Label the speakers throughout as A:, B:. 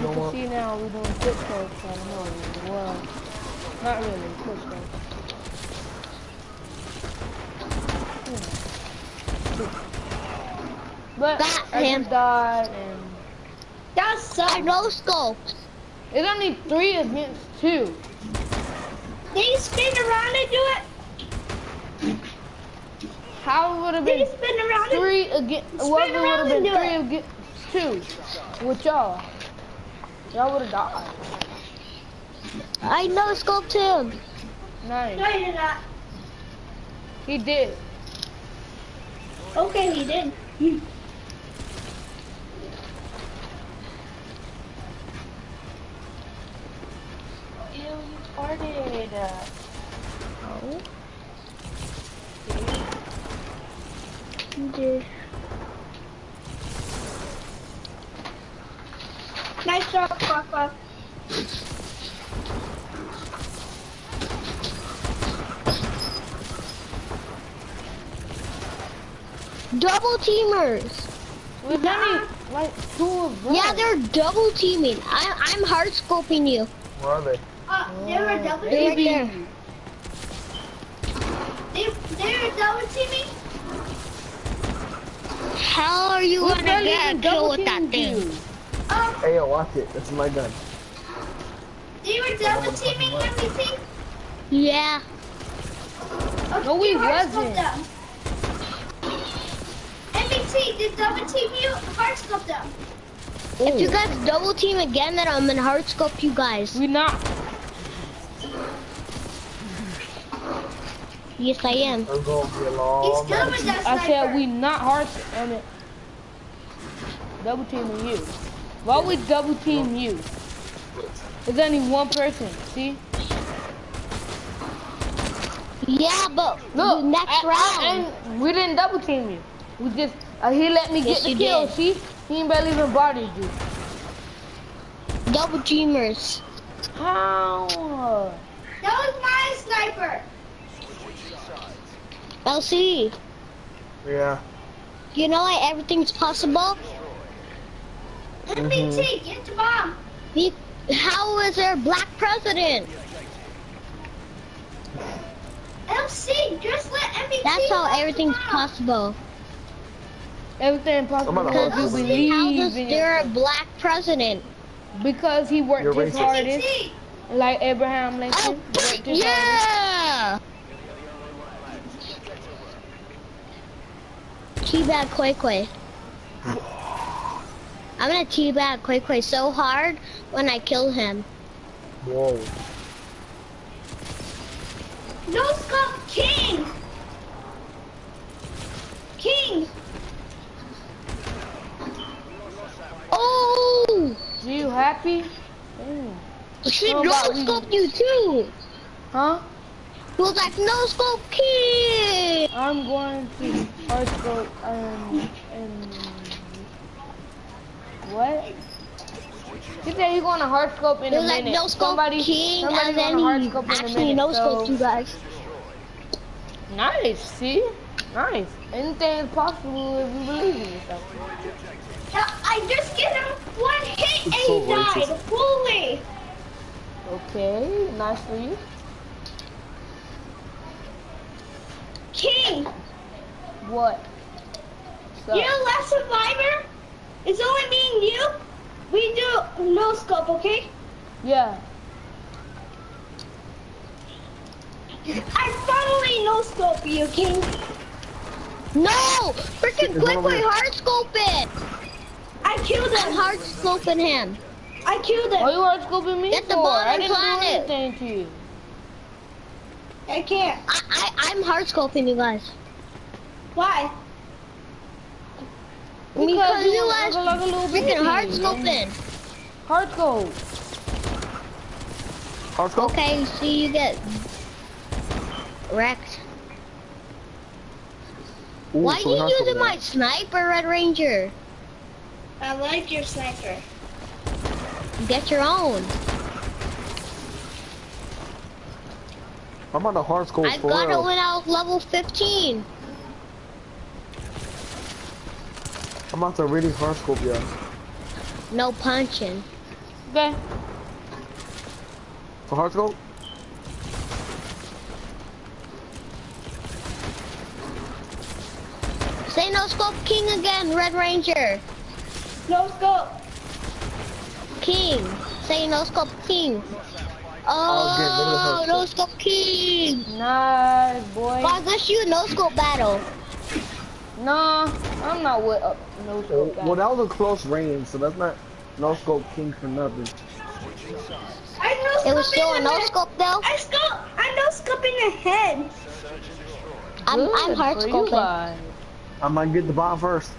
A: you can
B: more.
A: see now, we're doing quick. I don't know. Well, not really, quick scopes. But
C: Got
A: I
C: him.
A: just died, and
D: That sucks.
C: no scopes.
A: it's only three against two.
D: You spin around and do it?
A: How would have been
D: spin around
A: three against? What it would have been three
D: it.
A: against two with y'all? Y'all would have died.
C: I no scoped him.
A: Nice.
D: No, you're not.
A: He did.
D: Okay, he did. Hmm.
E: Ew, you farted.
C: Oh. You did.
D: Nice job, Papa.
C: Double teamers.
A: There's only like two of them.
C: Yeah, they're double teaming. I, I'm hard scoping you.
B: Where are they?
D: Uh, they were double
C: They're right
D: teaming.
C: there.
D: They, they were double teaming.
C: How are you
A: Who's
C: gonna get a kill with that thing?
A: you?
B: Hey, yo, watch it. That's my gun.
D: they were double teaming everything.
C: Yeah.
D: Okay,
A: No, we
D: hard
A: wasn't.
D: MBT, did double team you? Hard scope them.
C: If you guys double team again, then I'm gonna hard scope you guys.
A: We not.
C: Yes, I am.
B: It's gonna be a
D: He's
B: long
D: good
B: night.
D: with that
A: I said we not hard. I mean, double teaming you. Why we double team you? There's only one person. See?
C: Yeah, but
A: Look,
C: the next
A: I- I-
C: round.
A: and we didn't double team you. We just uh, he let me
C: Yes,
A: get the kill.
C: did.
A: See? He ain't barely even bothered you.
C: double teamers.
A: How?
D: That was my sniper.
C: LC,
B: Yeah.
C: you know why everything's possible?
D: MBT, get the bomb.
C: Be- How is there a black president?
D: MC, just let MBT.
C: That's how everything's possible.
A: Everything possible
B: I'm on a
A: because
B: hard
A: you believe
C: is
A: in
C: there a black president?
A: Because he worked
B: You're
A: his
B: racist.
A: hardest,
D: MBT,
A: like Abraham Lincoln.
C: Oh,
A: worked his hardest.
C: yeah! Teabag Quay Quay. I'm gonna teabag Quay Quay so hard when I kill him.
B: Whoa.
D: no scope, King. King.
C: Oh!
A: Are you happy? Mm.
C: She
A: How
C: no
A: about
C: scoped you too!
A: Huh?
C: He was like, no scope King!
A: I'm going to horoscope um and what? He said he's going to horoscope in
C: He
A: a
C: was like,
A: minute.
C: no scope
A: somebody,
C: king,
A: somebody's
C: and then
A: going to
C: he
A: horoscope in a
C: actually
A: minute.
C: no
A: so-
C: scoped you guys.
A: Nice, see? Nice. Anything is possible if you believe in yourself.
D: I just get him one hit and
B: so
D: he died. Fully.
A: Okay, nice for you.
D: King.
A: What? So,
D: You know last survivor? It's only me and you. We do no scope, okay?
A: yeah.
D: I finally no scope you, King.
C: No! Freaking
B: There's
C: quick
B: one over
C: way hard scope it!
D: I killed
C: I'm hard scoping him.
D: I killed
A: Why
D: are
A: you hard scoping me
C: Get the
A: for?
C: ball
A: I
C: and
A: didn't
C: plant
A: do
C: it.
A: anything to you.
D: I can't.
C: I, I, I'm hard scoping you guys.
D: Why?
C: Because you
A: look
C: guys
A: like a little
C: freaking
A: baby.
C: hard scoping.
A: Horoscope.
B: Let's go.
C: Okay, see you get wrecked.
B: Ooh,
C: Why
B: so
C: you using my sniper, Red Ranger?
D: I like your sniper.
C: Get your own.
B: I'm on the hard scope
C: I
B: for
C: got it
B: real.
C: when I was level 15.
B: I'm about to really hard scope yeah.
C: No punching.
A: Okay.
B: For hard scope?
C: Say no scope king again, Red Ranger.
D: No scope.
C: King. Say no scope king.
B: I'll get rid
C: Oh, no scope king.
A: Nice, boy.
C: Well, let's shoot no scope battle.
A: Nah, I'm not with uh, no scope.
B: Well, that was a close range, so that's not no scope king for nothing.
D: I no
C: It was
D: scope
C: still a no scope though.
D: I scope. I no scope in the head.
C: I'm I'm hard scoping.
B: I might get the bomb first.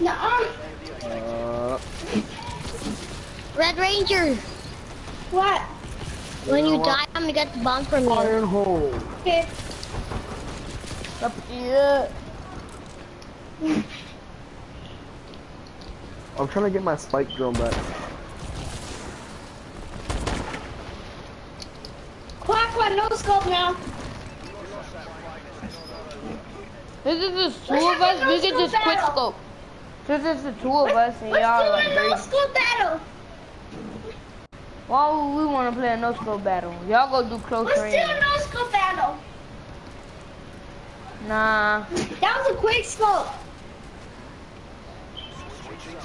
D: Nuh-uh.
B: Uh,
C: Red Ranger.
D: What?
C: When
B: know
C: you
B: what?
C: die, I'm gonna get the bomb from you.
B: iron hole.
D: Okay.
A: Up here.
B: I'm trying to get my spike drone back.
D: Quack, quack, no scope now.
A: This is just two
D: Let's
A: of us.
D: a
A: We can
D: no-scope
A: quick
D: battle.
A: scope. This is the two of us, and
D: Let's
A: y'all
D: do
A: like
D: a no scope battle.
A: Why would we want to play a no scope battle? Y'all go do close
D: Let's do a no scope battle.
A: Nah.
D: That was a quick scope.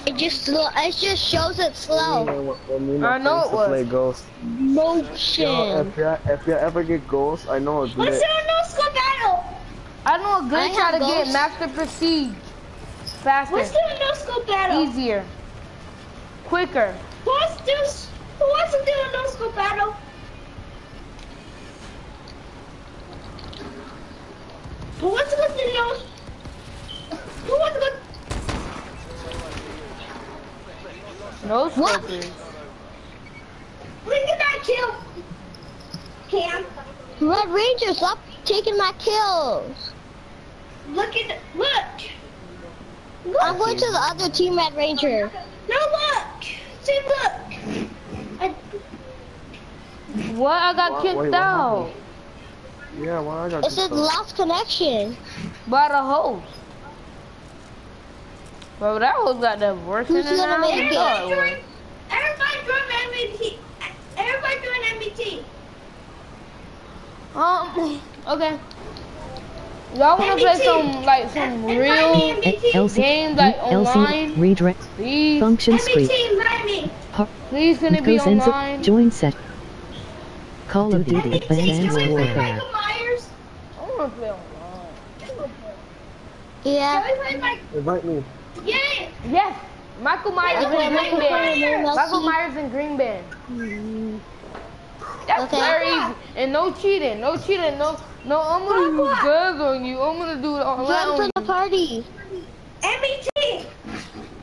C: It just slow. It just shows it slow.
B: When me and
A: I know it was.
B: play Ghost. Yo,
C: Motion.
B: if you if you ever get Ghost, I know a
D: Let's
B: glitch.
D: do a no scope battle.
A: I know a
C: I
A: glitch how
C: have
A: to get. Master Prestige faster,
D: Let's do a no scope battle.
A: easier, quicker.
D: Who wants to do? Who wants to do a no scope battle? Who wants to go to the no? Who wants to go?
A: No
C: What?
A: scopers.
D: Look at that kill. Cam,
C: Red Ranger, stop taking my kills.
D: look at look. Look.
C: I'm going to the other team, Red Ranger.
D: No, look. See, look. I,
A: What? I got
B: Why-
A: kicked
B: wait,
A: out?
B: Yeah, why I got
C: It
B: this
C: said
B: stuff?
C: lost connection.
A: by the host. Bro, that host got the worst
C: Who's
A: internet
C: gonna
A: I
C: make
A: thought
C: it?
A: it was.
D: everybody doing MVT. Everybody doing MVT.
A: Um, okay. Y'all wanna play some, like, some real
D: MVT.
F: LC,
A: games, like, online?
F: LC, redirect,
A: Please,
F: function script,
D: MVT, let me.
A: please can it be
F: goes into
A: online?
F: join set. Call of Duty
D: MVT, can we
F: Advanced
D: play
F: Warfare.
D: Michael Myers?
A: I wanna play online.
C: Yeah.
D: Can we play Mike?
B: Invite me.
D: Yeah.
A: Yes, Michael Myers
D: Okay,
A: and Green
D: Michael
A: Band.
D: Myers.
A: Michael Myers and Green Band. That's
C: Okay.
A: very easy. And no cheating, no cheating, no, no, I'm gonna use guns on you. I'm gonna do it all
C: Join
A: on
C: for the party.
D: MVT.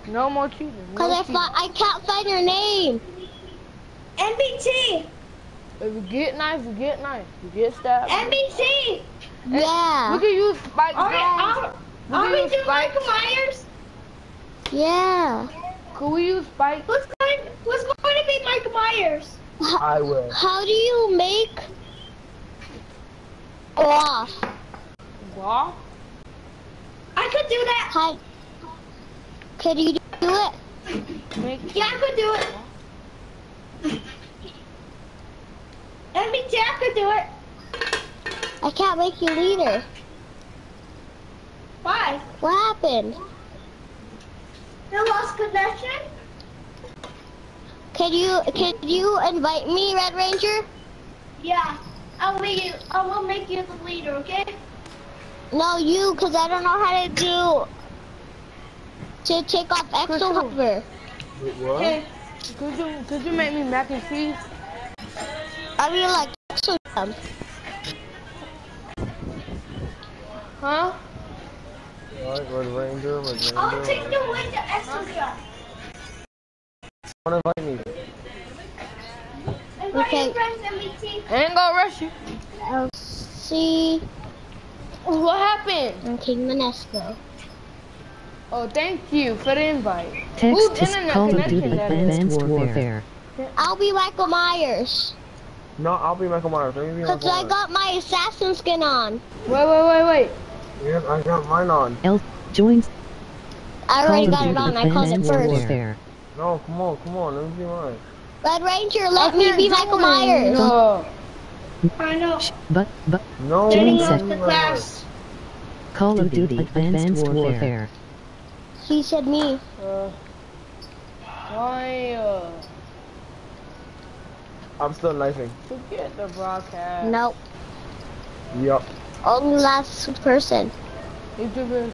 A: No more cheating.
C: Cause
A: No
C: I
A: cheating.
C: fi- I can't find your name.
D: MVT.
A: If you get knife, you get knife. You get stabbed.
D: MVT.
A: We
C: Yeah.
A: can use spike
D: All right,
A: drones.
D: are,
A: We
D: are
A: can
D: we
A: use
D: doing. Michael Myers?
C: Yeah.
A: Could we use spike?
D: What's going, what's going to be Michael Myers?
C: How,
B: I will.
C: how do you make off?
A: Wall?
D: I could do that.
C: How, could you do it?
A: Make
D: Yeah, I could do it. MVT, I could do it.
C: I can't make you leader.
D: Why?
C: What happened?
D: You lost connection?
C: Could you could you invite me, Red Ranger?
D: Yeah. I'll make you, I will make you the leader, okay?
C: No, you, cause I don't know how to do to take off exo
A: Crystal.
C: hover.
B: Wait, what?
D: Okay.
A: Could you could you make me mac and cheese?
C: I mean like exo jump.
A: Huh?
B: Alright, Red Ranger, Red
D: I'll
B: Ranger.
D: take the win to extra jump.
B: Wanna invite me?
D: Invite
C: Okay.
D: your friends, MVT.
A: I ain't gonna rush you.
C: LC
A: What happened?
C: and King Manesco.
A: Oh, thank you for the invite.
F: Text
A: Whose
F: to
A: internet
F: Call of
A: connection
F: Duty? Advanced Warfare.
C: I'll be Michael Myers.
B: No, I'll be Michael Myers. Let me be
C: Cause
B: Michael
C: I got my assassin skin on.
A: Wait, wait, wait, wait.
B: Yeah, I got mine on.
F: L joins
C: I already got it on. I called it first.
F: Warfare.
B: No, come on, come on, let me see mine.
C: Red Ranger, let me be Michael Myers.
A: No.
D: I know.
F: But, but,
B: No,
D: Getting
F: Set.
D: off the class.
F: Call of Duty Advanced Warfare.
C: He said me.
A: Uh, why, uh,
B: I'm still knifing.
A: forget the broadcast.
C: Nope.
B: Yup.
C: Only last person.
A: YouTuber